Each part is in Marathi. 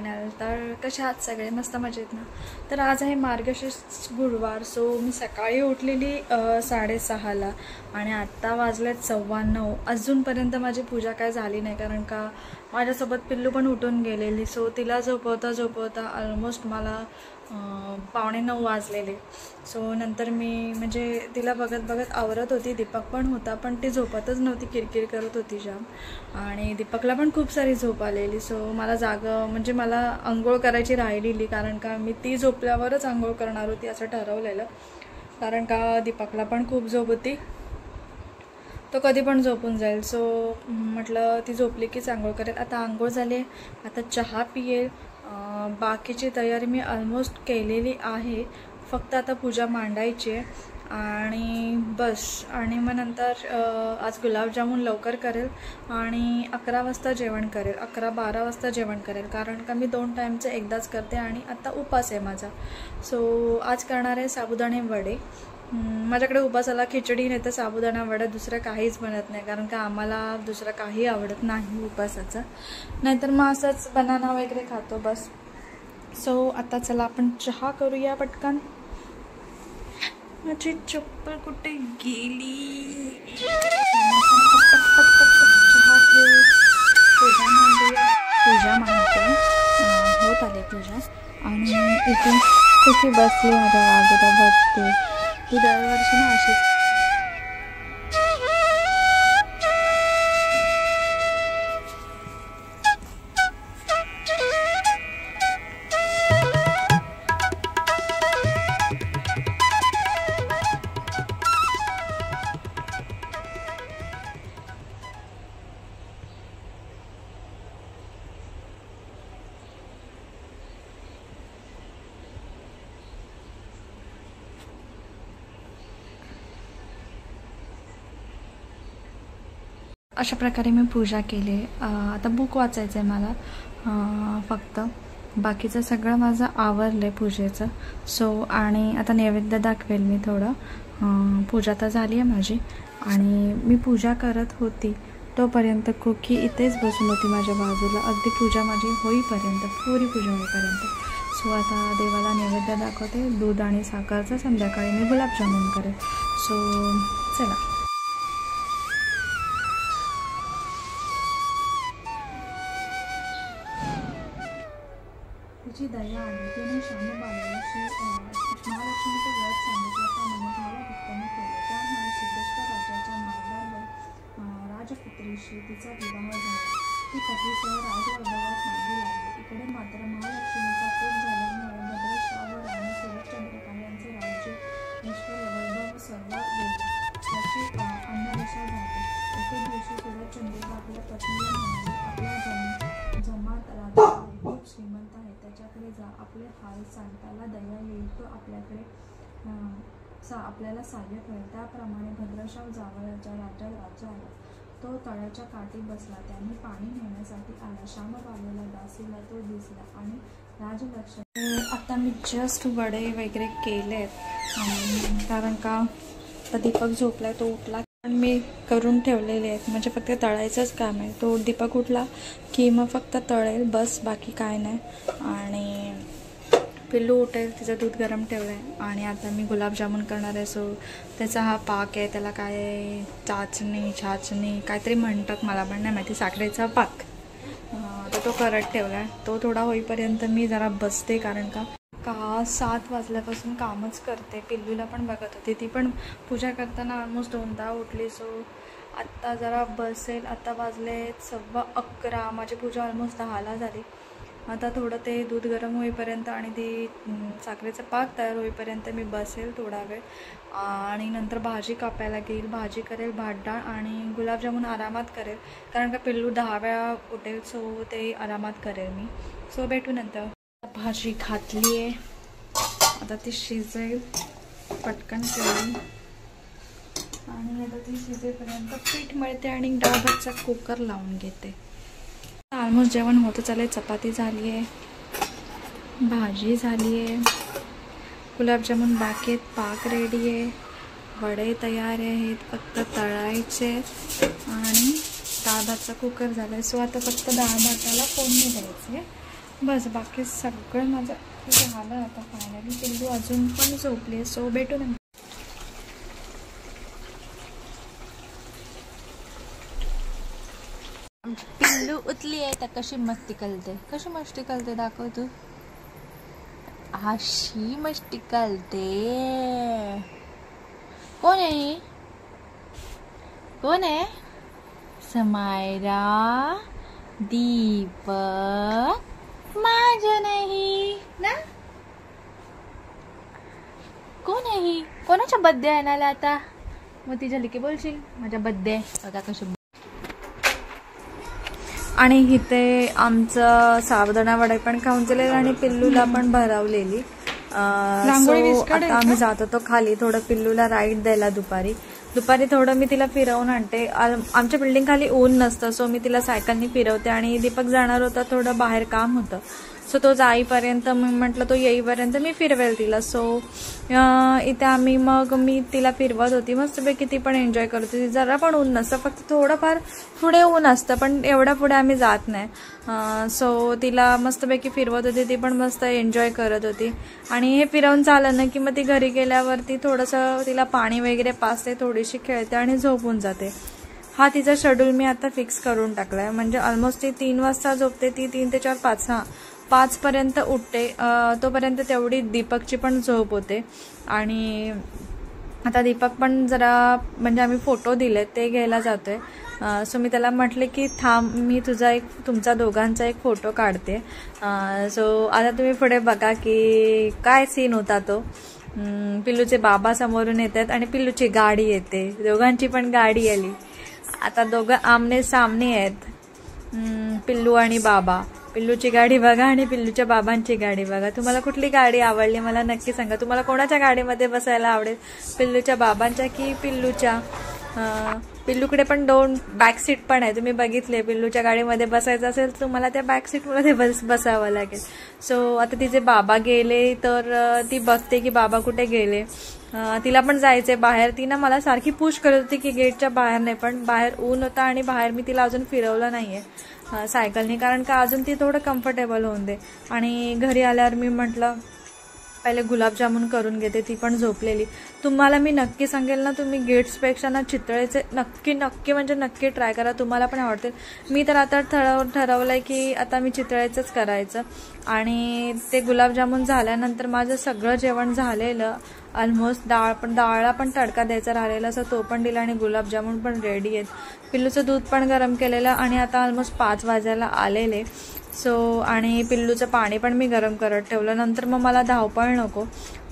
चॅनल तर कसे आहात सगळे? मस्त मजेत ना? तर आज आहे मार्गशीर्ष गुरुवार सो मी सकाळी उठलेली साडेसहाला आणि आत्ता वाजलेत सव्वा नऊ. अजूनपर्यंत माझी पूजा काय झाली नाही कारण का माझ्यासोबत पिल्लू पण उठून गेलेली. सो तिला झोपवता झोपवता ऑलमोस्ट मला पावणे नऊ वाजलेले. सो नंतर मी म्हणजे तिला बघत बघत आवरत होती. दीपक पण होता पण ती झोपतच नव्हती. किरकिर करत होती जाम. आणि दीपकला पण खूप सारी झोप आलेली. सो मला जाग म्हणजे मला आंघोळ करायची राहिलेली कारण का मी ती झोपल्यावरच आंघोळ करणार होती असं ठरवलेलं. कारण का दीपकला पण खूप झोप होती. तो कधी पण झोपून जाईल. सो म्हटलं ती झोपली की आंघोळ करेल आता आंघोळ झाली आहे. आता चहा पियेल बाकीची तयारी मी ऑलमोस्ट केलेली आहे. फक्त आता पूजा मांडायची आहे. आणि बस. आणि मग नंतर आज गुलाबजामून लवकर करेल. आणि अकरा वाजता जेवण करेल. अकरा बारा वाजता जेवण करेल. कारण का मी दोन टाईमचं एकदाच करते आणि आता उपास आहे माझा. सो आज करणार आहे साबुदाणे वडे. माझ्याकडे उपासाला खिचडी नाही तर साबुदाणा वडा दुसरं काहीच बनत नाही. कारण का आम्हाला दुसरं काही आवडत नाही उपासाचं. नाहीतर मग असंच बनाना वगैरे खातो बस. सो आता चला आपण चहा करूया पटकन. माझी चप्पल कुठे गेली? चहा ठेव. पूजा मांडूया पूजा मांडते होत आली पूजा. आणि इथे कुठे बसली? माझ्या बाजूला बसते. ती दरवर्षी ना अशीच अशा प्रकारे मी पूजा केली. आता बुक वाचायचं आहे मला फक्त. बाकीचं सगळं माझं आवरलं आहे पूजेचं. सो आणि आता नैवेद्य दाखवेल मी थोडं. पूजा तर झाली आहे माझी. आणि मी पूजा करत होती. तोपर्यंत कुकी इथेच बसून होती माझ्या बाजूला. अगदी पूजा माझी होईपर्यंत पुरी पूजा होईपर्यंत. सो आता देवाला नैवेद्य दाखवते. दूध आणि साखरचं संध्याकाळी मी गुलाबजामुन करेल. सो चला. आली तिने शामबाईला श्री महालक्ष्मीचं व्रत सांगितलं त्यामुळे मला भक्तांनी केलं त्यामुळे सिद्धेश्वर राजाच्या मार्गावर राजपुत्रीशी तिचा विवाह झाला ती पतीसह राजवैभवात नांदू लागली इकडे मात्र महालक्ष्मीचा कोप झाल्यामुळे भद्रश्रावर आणि सूरजचंद्रिका यांचे राज्य ऐश्वर्य वैभव सर्व गेले याची अन्नदशा झाली एके दिवशी सूरजचंद्रिका आपल्या पत्नीला म्हणाले आपल्या जम जमात राजा श्रीमंत आहे त्याच्याकडे जा. आपले हाल सांग त्याला दया येईल. तो आपल्याकडे सा आपल्याला सहाय्य करेल. त्याप्रमाणे भद्रशाव जावळाच्या राज्यात राजा आला तो तळ्याच्या काठी बसला. त्यांनी पाणी नेण्यासाठी आला. श्यामबाबूला दासीला तो दिसला आणि राजलक्ष्मी आता मी जस्ट वडे वगैरे केलेत. कारण का? आता दीपक झोपला तो उठला. मी करून ठेवलेले आहेत. म्हणजे फक्त तळायचंच काम आहे. तो दीपक उठला की मग फक्त तळेल बस बाकी काय नाही. आणि पिल्लू उठेल तिचं दूध गरम ठेवलं आहे आणि आता मी गुलाबजामुन करणार आहे. सो त्याचा हा पाक आहे त्याला काय चाचणी छाचणी काहीतरी म्हणतात मला पण नाही माहिती. साखरेचा पाक. तर तो करत ठेवला आहे तो थोडा होईपर्यंत मी जरा बसते कारण का का सात वाजल्यापासून कामच करते. पिल्लूला पण बघत होती. ती पण पूजा करताना ऑलमोस्ट दोनदा उठली. सो आत्ता जरा बसेल. आत्ता वाजले सव्वा अकरा. माझी पूजा ऑलमोस्ट दहाला झाली. आता थोडं ते दूध गरम होईपर्यंत आणि ती साखरेचा पाक तयार होईपर्यंत मी बसेल थोडा वेळ. आणि नंतर भाजी कापायला घेईल. भाजी करेल भात डाळ आणि गुलाबजामून आरामात करेल. कारण का पिल्लू दहा वेळा उठेल. सो ते आरामात करेल मी. सो भेटू नंतर. भाजी घातली आहे आता ती शिजेल. पटकन करून आणि आता ती शिजेपर्यंत पीठ मिळते आणि डाळभातचा कुकर लावून घेते. ऑलमोस्ट जेवण होतं चाललंय. चपाती झाली आहे भाजी झाली आहे गुलाबजामून बाकी आहेत. पाक रेडी आहे वडे तयार आहेत. फक्त तळायचे. आणि डाळ कुकर झाला आहे सो आता फक्त डाळ फोडणी द्यायची आहे बस बाकी सगळं माझं झालं आता फायनली पिल्लू अजून पण झोपली सो भेटू ना पिल्लू उतली आहे तर कशी मस्ती करते. कशी मस्ती करते दाखव तू. अशी मस्ती करते. कोण आहे कोण आहे? समायरा दीपक माझं नाही. ना? कोण आहे? ही कोणाच्या बड्डे आहे ना आता? मग ती झाली की बोलशील माझ्या बड्डे बघा कशी आणि इथे आमचं सावधाना वडे पण खाऊन झालेलं आणि पिल्लूला पण भरवलेली. आम्ही जात होतो खाली. थोडं पिल्लूला राईड द्यायला दुपारी. दुपारी थोडं मी तिला फिरवून आणते. आमच्या बिल्डिंग खाली ऊन नसतं सो मी तिला सायकलनी फिरवते आणि दीपक जाणार होता थोडं बाहेर काम होतं. सो तो जाईपर्यंत मी म्हटलं तो येईपर्यंत मी फिरवेल तिला. सो इथे आम्ही मग मी तिला फिरवत होती. मस्तपैकी ती पण एन्जॉय करत होती. जरा पण ऊन नसतं फक्त थोडंफार पुढे ऊन असतं पण एवढ्या पुढे आम्ही जात नाही. सो तिला मस्तपैकी फिरवत होती. ती पण मस्त एन्जॉय करत होती. आणि हे फिरवून चाललं ना की मग ती घरी गेल्यावरती थोडंसं तिला पाणी वगैरे पाचते थोडीशी खेळते आणि झोपून जाते. हा तिचा शेड्यूल मी आता फिक्स करून टाकलाय. म्हणजे ऑलमोस्ट ती तीन वाजता झोपते ती तीन ते चार पाच हा पाचपर्यंत उठते. तोपर्यंत तेवढी दीपकची पण झोप होते. आणि आता दीपक पण जरा म्हणजे आम्ही फोटो दिले ते घ्यायला जातोय. सो मी त्याला म्हटले की थांब मी तुझा एक तुमचा दोघांचा एक फोटो काढते. सो आता तुम्ही पुढे बघा की काय सीन होता तो. पिल्लूचे बाबा समोरून येतात आणि पिल्लूची गाडी येते. दोघांची पण गाडी आली. आता दोघं आमने सामने आहेत पिल्लू आणि बाबा. पिल्लूची गाडी बघा आणि पिल्लूच्या बाबांची गाडी बघा. तुम्हाला कुठली गाडी आवडली? मला नक्की सांगा. तुम्हाला कोणाच्या गाडीमध्ये बसायला आवडेल? पिल्लूच्या बाबांच्या की पिल्लूच्या? पिल्लूकडे पण दोन बॅक सीट पण आहे. तुम्ही बघितले पिल्लूच्या गाडीमध्ये बसायचं असेल तर तुम्हाला त्या बॅक सीटमध्ये बस बसावं लागेल. सो आता तिचे बाबा गेले तर ती बघते की बाबा कुठे गेले. तिला पण जायचंय बाहेर. ती ना मला सारखी पुश करत होती की गेटच्या बाहेर नाही पण बाहेर ऊन होता आणि बाहेर मी तिला अजून फिरवलं नाहीये. सायकलने कारण का अजून ती थोडं कम्फर्टेबल होऊन दे. आणि घरी आल्यावर मी म्हटलं पहिले गुलाबजामुन करून घेते ती पण झोपलेली. तुम्हाला मी नक्की सांगेल ना तुम्ही गेट्सपेक्षा ना चितळेचे नक्की नक्की म्हणजे नक्की ट्राय करा. तुम्हाला पण आवडतील. मी तर आता ठरव ठरवलं आहे की आता मी चितळेचंच करायचं. आणि ते गुलाबजामुन झाल्यानंतर माझं सगळं जेवण झालेलं. ऑलमोस्ट डाळ पण डाळला पण तडका द्यायचा राहिलेला असं तो पण दिला आणि गुलाबजामुन पण रेडी आहेत. पिल्लूचं दूध पण गरम केलेलं आणि आता ऑलमोस्ट पाच वाजायला आलेले. सो आणि पिल्लूचं पाणी पण मी गरम करत ठेवलं. नंतर मग मला धावपळ नको.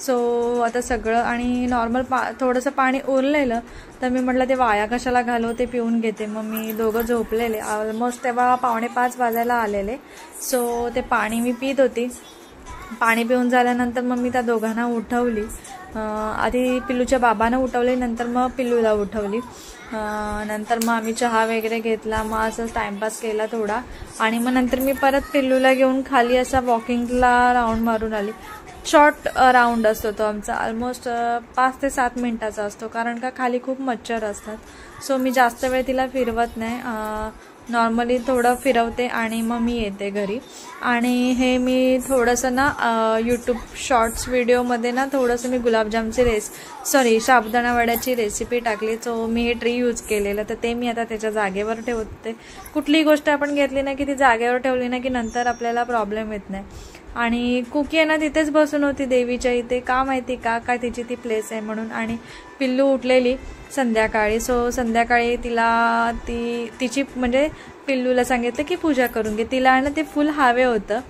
सो आता सगळं आणि नॉर्मल पा थोडंसं पाणी उरलेलं तर मी म्हटलं ते वाया कशाला घालव ते पिऊन घेते. मग मी दोघं झोपलेले. ऑलमोस्ट तेव्हा पावणे पाच वाजायला आलेले. सो ते पाणी मी पित होती. पाणी पिऊन झाल्यानंतर मग मी त्या दोघांना उठवली. आधी पिल्लूच्या बाबानं उठवली नंतर मग पिल्लूला उठवली. नंतर मग आम्ही चहा वगैरे घेतला मग असं टाइमपास केला थोडा. आणि मग नंतर मी परत पिल्लूला घेऊन खाली असा वॉकिंगला राऊंड मारून आली. शॉर्ट राऊंड असतो तो आमचा. ऑलमोस्ट पाच ते सात मिनिटाचा असतो कारण का खाली खूप मच्छर असतात. सो मी जास्त वेळ तिला फिरवत नाही. नॉर्मली थोडं फिरवते आणि मग मी येते घरी. आणि हे मी थोडंसं ना यूट्यूब शॉर्ट्स व्हिडिओमध्ये ना थोडंसं मी गुलाबजामची रेस सॉरी साबुदाणा वड्याची रेसिपी टाकली. सो मी हे ट्री यूज केलेलं. तर ते मी आता त्याच्या जागेवर ठेवते. कुठलीही गोष्ट आपण घेतली ना की ती जागेवर ठेवली ना की नंतर आपल्याला प्रॉब्लेम येत नाही. आणि कुकी आहे ना तिथेच बसून होती देवीच्या इथे. का माहिती का? काय तिची ती प्लेस आहे म्हणून. आणि पिल्लू उठलेली संध्याकाळी. सो संध्याकाळी तिला ती तिची म्हणजे पिल्लूला सांगितलं की पूजा करून घे. तिला ना ते फुल हवे होतं.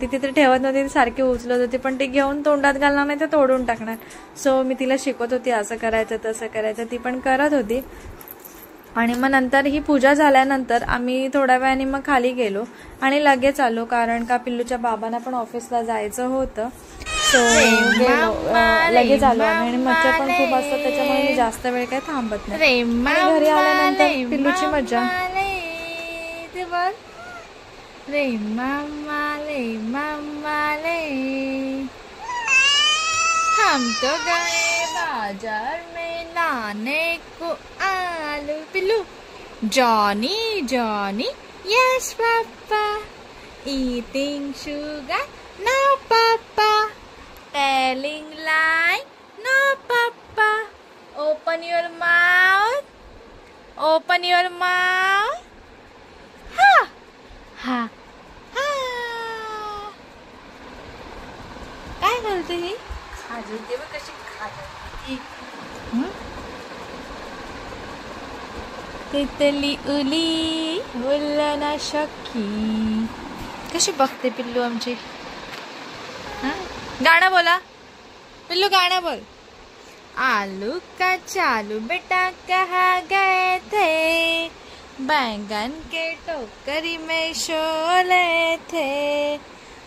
ती तिथे ठेवत नव्हती ती सारखी उचलत होती पण ती घेऊन तोंडात घालणार नाही तर तोडून टाकणार. सो मी तिला शिकवत होती असं करायचं तसं करायचं ती पण करत होती. आणि मग नंतर ही पूजा झाल्यानंतर आम्ही थोड्या वेळाने मग खाली गेलो आणि लगेच आलो कारण का पिल्लूच्या बाबांना पण ऑफिसला जायचं होतं. सो गेलो. लगेच आलो आम्ही. आणि मच्छर पण खूप असतात त्याच्यामुळे मी जास्त वेळ काही थांबत नाही. घरी आल्यानंतर पिल्लूची मजा ते बघ रे मामा रे मामा रे हम तो गए बाजार में लाने को आलू पिल्लू Johnny, Johnny, yes, Papa. Eating sugar, no, Papa. Telling lie, no, Papa. Open your mouth. Open your mouth. Ha, ha. काय घालते ही खाजवते बघ कशी हं? तितली उली उलना शक्की कशी बघते पिल्लू आमची हं? गाणं बोला पिल्लू गाणं बोल आलू का चालू बेटा कहा गए थे बैंगन के टोकरी में शोले थे।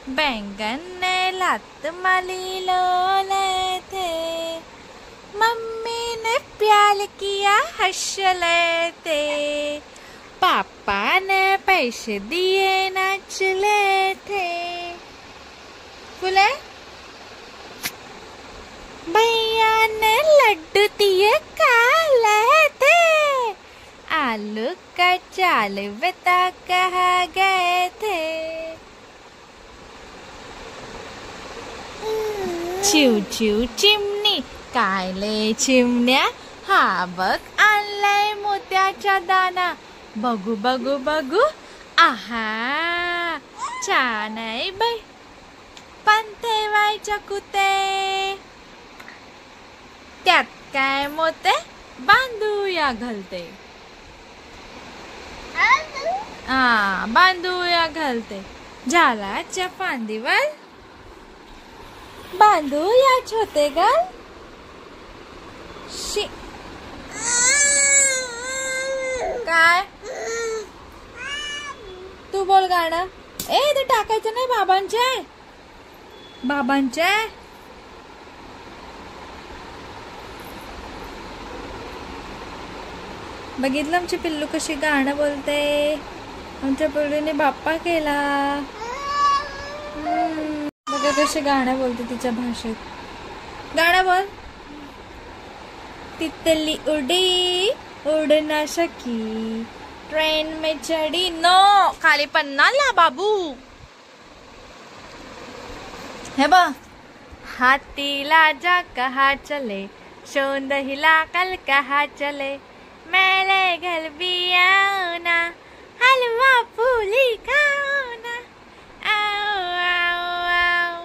बैंगन ने लात माली लोले थे। मम्मी ने प्याल किया हंस लेते पापा ने पैसे दिए नाच लेते बोले भैया ने लड्डू दिए लेते आलू का चाल बता कहा गए थे? चिव चिव चिमणी कायले चिमण्या हा बघ आणलाय मोत्याचा दाना. बघू बघू बघू आहा छान आहे बाई. पण ठेवायच्या कुते. त्यात काय मोते? बांधूया घालते. हा बांधूया घालते. झालाच्या फांदीवर बांधू या छोटे गाल शी काय? तू बोल गाणं. ए ते टाकायचं नाही बाबांचे? बाबांचे? बघितलं आमची पिल्लू कशी गाणं बोलते? आमच्या पिल्लूने बाप्पा केला. बघा कशी गाणं बोलते तिच्या भाषेत. गाणं बोल. तितली उडी उडना शकी. ट्रेन में चढ़ी नो. खाली पन्ना ला बाबू. हे बा हातीला जा कहा चले. शोंद हिला कल कहा चले. मेले घर भी ना. हलवा पूली खाओ ना आओ आओ आओ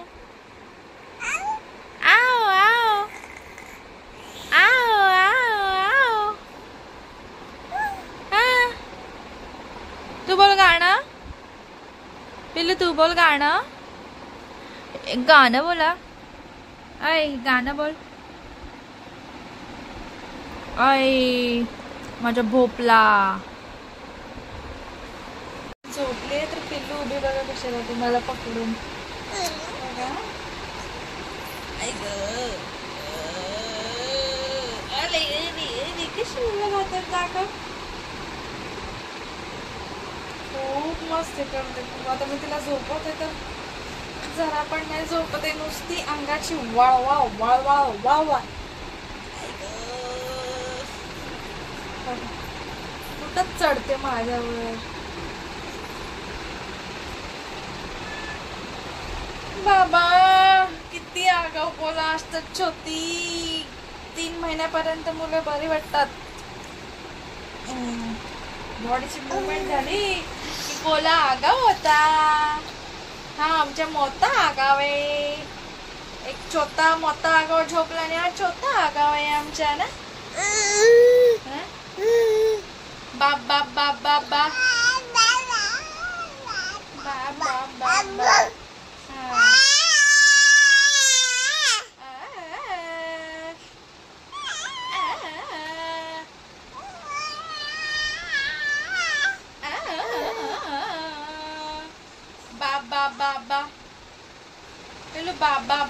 आओ आओ आओ आओ आओ हा. तू बोल गाणं. पिल्लू तू बोल गाणं. गाणं बोला. अय गाणं बोल. अय माझ्या भोपला. झोपले तर पिल्लू उभी बघा कशाला राहते मला पकडून. बघा. अरे, कशी उभं राहतात जागा? खूप मस्त करते. खूप आता मी तिला झोपवते तर जरा पण नाही झोपते नुसती अंगाची वळवा वळवा वळवा कुठंच चढते माझ्यावर? बाबा किती आगाऊ बोला असतात छोटी. तीन महिन्यापर्यंत मुलं बरी वाटतात. बॉडीची मुवमेंट झाली की बोला आगाव होता. हा आमच्या मोठा आगाव आहे. एक छोटा मोठा आगाव झोपला आणि हा छोटा आगाव आहे आमच्या ना? बाप बाप बाप बाप. बाप बाप बाप बाप.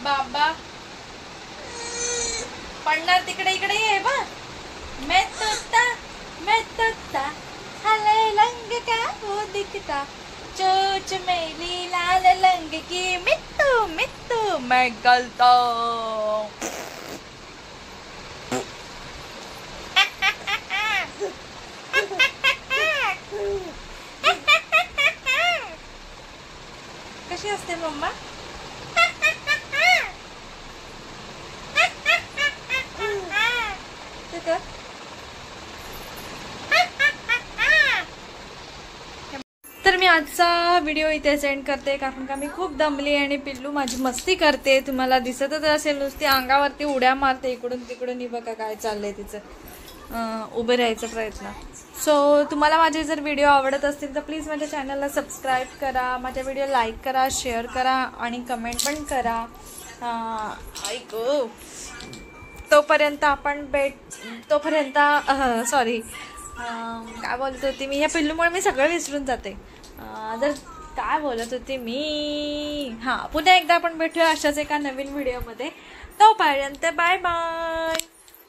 आब्बा आब्बा पडणार तिकडे इकडे ये बा। मेतोता मेतोता हले लंग का वो दिखता। चोच मेली लाल लंग की मित्तू मित्तू मैं गलता कशी असते मम्मा? आजचा व्हिडिओ इथे सेंड करते. कारण का मी खूप दमली आणि पिल्लू माझी मस्ती करते. तुम्हाला दिसतच असेल नुसती अंगावरती उड्या मारते. इकडून तिकडून ही बघा काय चाललंय तिचं. उभे राहायचा प्रयत्न. सो तुम्हाला माझे जर व्हिडिओ आवडत असतील तर प्लीज माझ्या चॅनलला सबस्क्राईब करा. माझ्या व्हिडिओ लाईक करा शेअर करा आणि कमेंट पण करा. अं, ऐक तोपर्यंत आपण भेट तोपर्यंत सॉरी काय बोलत होती मी? या पिल्लूमुळे मी सगळं विसरून जाते. जर काय बोलत होती मी? हां पुन्हा एकदा आपण भेटूया अशाच एका नवीन व्हिडिओमध्ये. तोपर्यंत बाय बाय.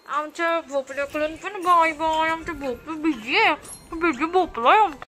आमच्या भोपल्याकडून पण बाय बाय. आमचं भोपळं बिझी आहे. बिझी भोपलो आहे.